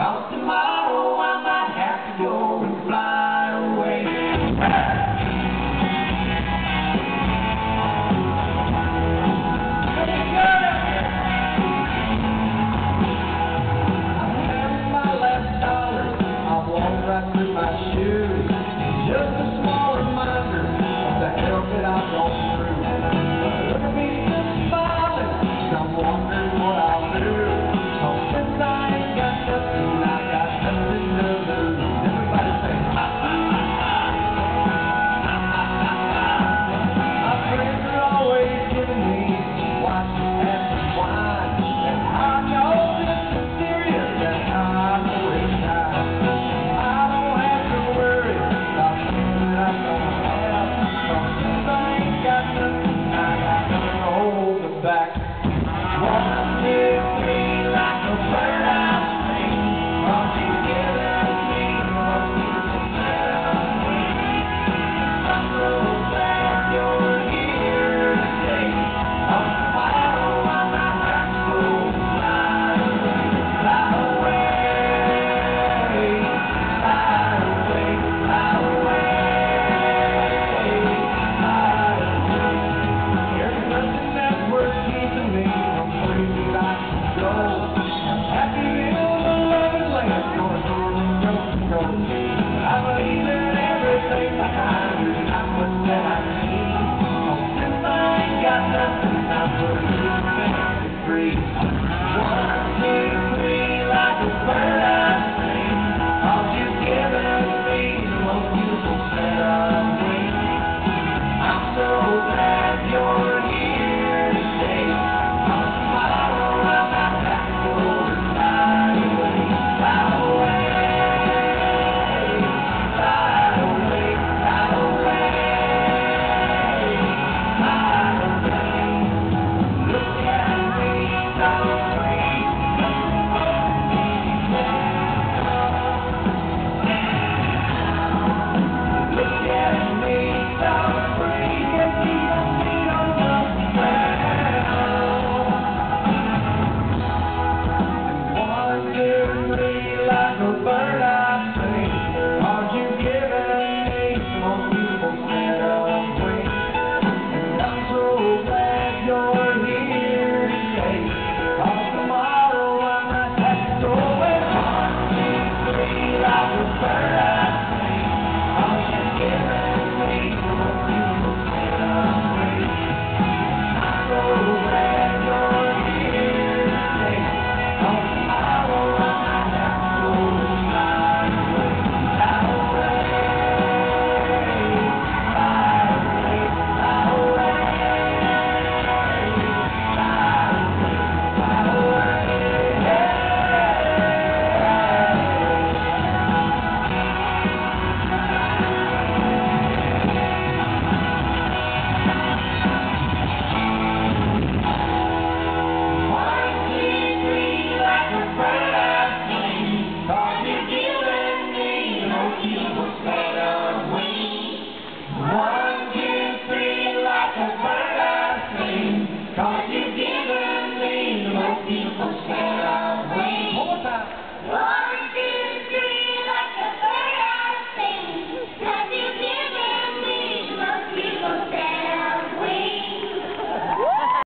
out the You've given me must be for.